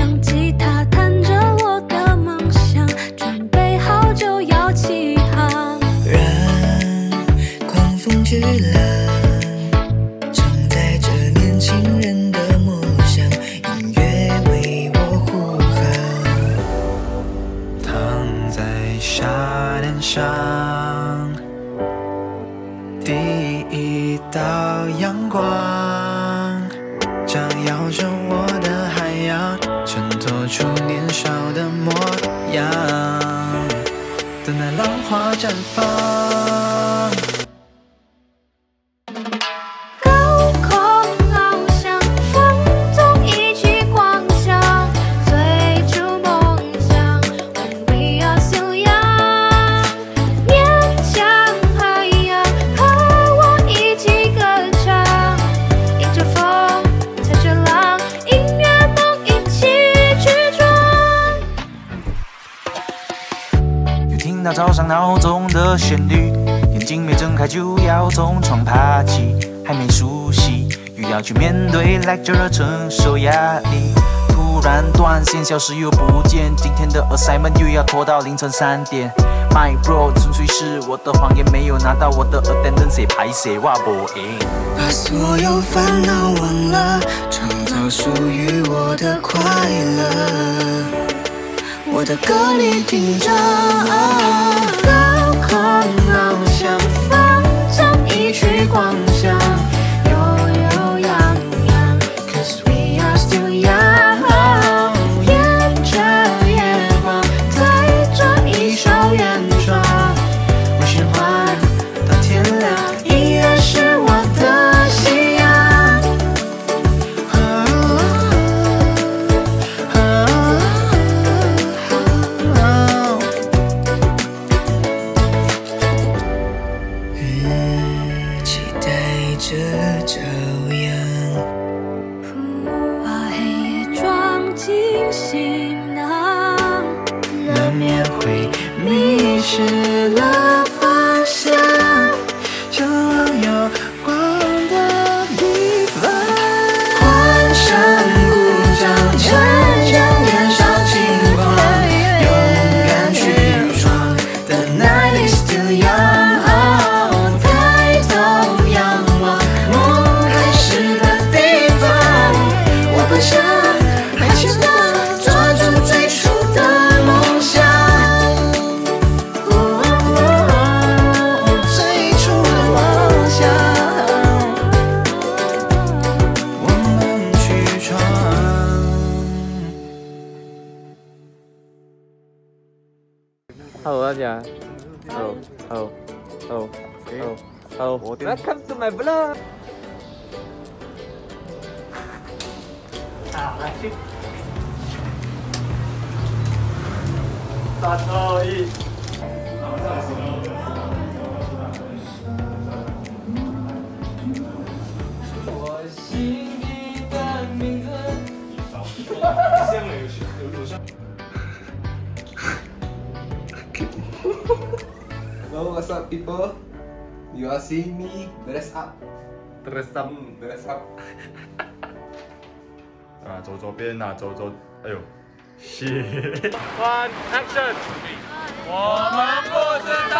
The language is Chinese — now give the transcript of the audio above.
让吉他弹着我的梦想，准备好就要起航。让狂风巨浪承载着年轻人的梦想，音乐为我呼喊。躺在沙滩上，第一道阳光。等待浪花绽放。早上闹钟的旋律，眼睛没睁开就要从床爬起，还没梳洗，又要去面对 lecture 承受压力。突然断线，消失又不见，今天的 assignment 又要拖到凌晨三点。My bro，纯粹是我的谎言，没有拿到我的 attendance，谁拍谁哇不赢。把所有烦恼忘了，创造属于我的快乐。我的歌里听着，高空翱翔，放纵一曲光行囊难免会迷失了。Hello 大家，Hello Hello Hello Hello Hello，Welcome to my vlog。啊，来去。三二一。我心里的名字。像有有有像。Hello, what's up people? You are seeing me dress up. Dress up. dress up. 啊，走左边呐，走走，哎呦，shit。One action。我们不是大